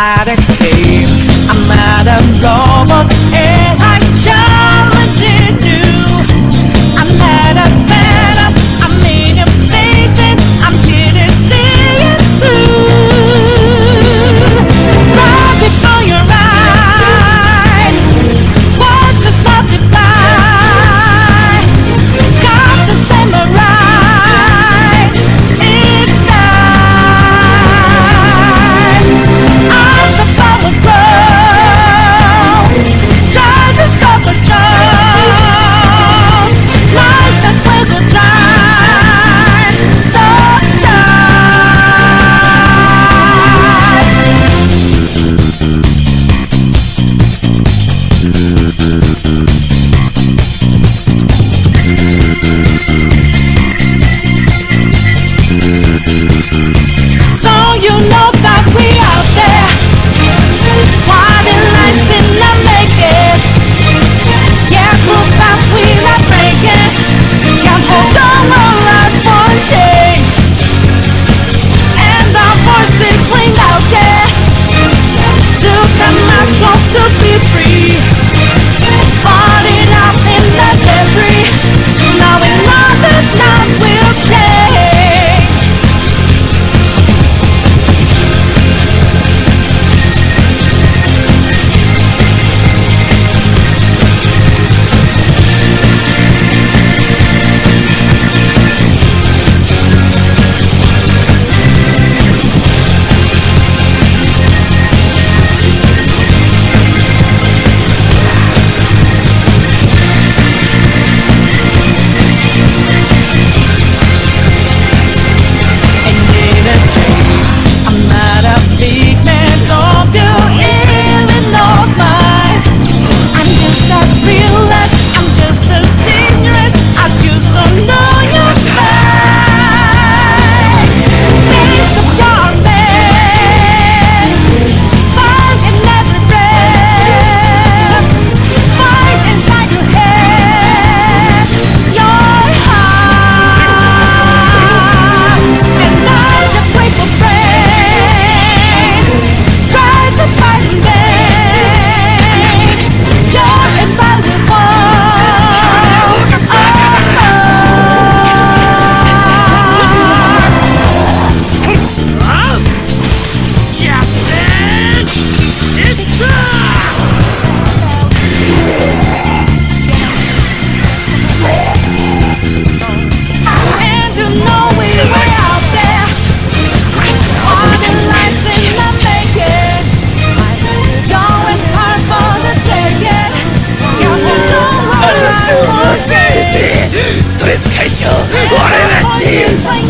not a game, I'm not alone Thank you.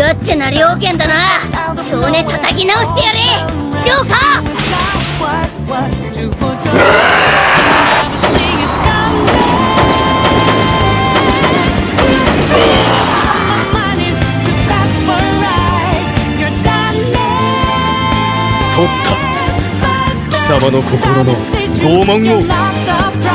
勝なだな。少年叩き直してやれ。ジョーカー。った。貴様の心の傲慢を。